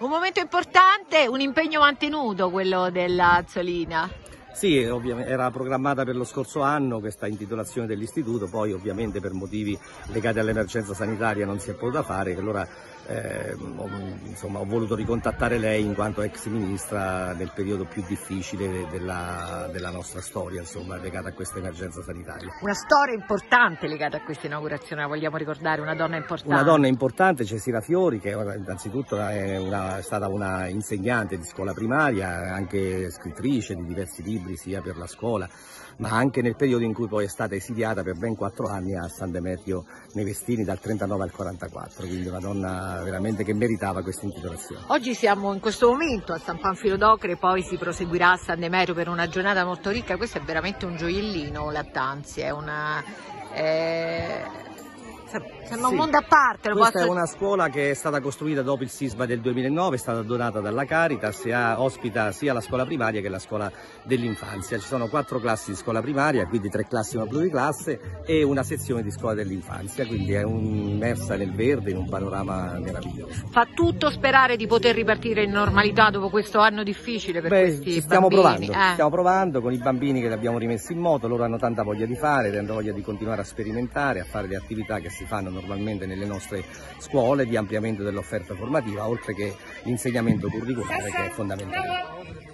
Un momento importante, un impegno mantenuto quello della Zolina. Sì, era programmata per lo scorso anno questa intitolazione dell'istituto, poi ovviamente per motivi legati all'emergenza sanitaria non si è potuta fare, allora eh, insomma, ho, voluto ricontattare lei in quanto ex ministra nel periodo più difficile della, della nostra storia, insomma, legata a questa emergenza sanitaria. Una storia importante legata a questa inaugurazione, la vogliamo ricordare, una donna importante. Una donna importante, Cesira Fiori, che innanzitutto è, una, è stata una insegnante di scuola primaria, anche scrittrice di diversi libri sia per la scuola, ma anche nel periodo in cui poi è stata esiliata per ben quattro anni a San Demetrio nei Vestini dal 39 al 44, quindi una donna veramente che meritava questa intitolazione. Oggi siamo in questo momento a San Panfilo d'Ocre, poi si proseguirà a San Demetrio per una giornata molto ricca, questo è veramente un gioiellino Lattanzi, è una... Eh Sembra sì. un mondo a parte. Questa posso... è una scuola che è stata costruita dopo il sisma del 2009, è stata donata dalla Caritas e ospita sia la scuola primaria che la scuola dell'infanzia. Ci sono quattro classi di scuola primaria, quindi tre classi una pluriclasse e una sezione di scuola dell'infanzia, quindi è immersa nel verde in un panorama meraviglioso. Fa tutto sperare di poter ripartire in normalità dopo questo anno difficile per Beh, questi stiamo bambini. Provando, eh. Stiamo provando con i bambini che li abbiamo rimessi in moto, loro hanno tanta voglia di fare, hanno voglia di continuare a sperimentare, a fare le attività che si fanno normalmente nelle nostre scuole di ampliamento dell'offerta formativa, oltre che l'insegnamento curriculare che è fondamentale.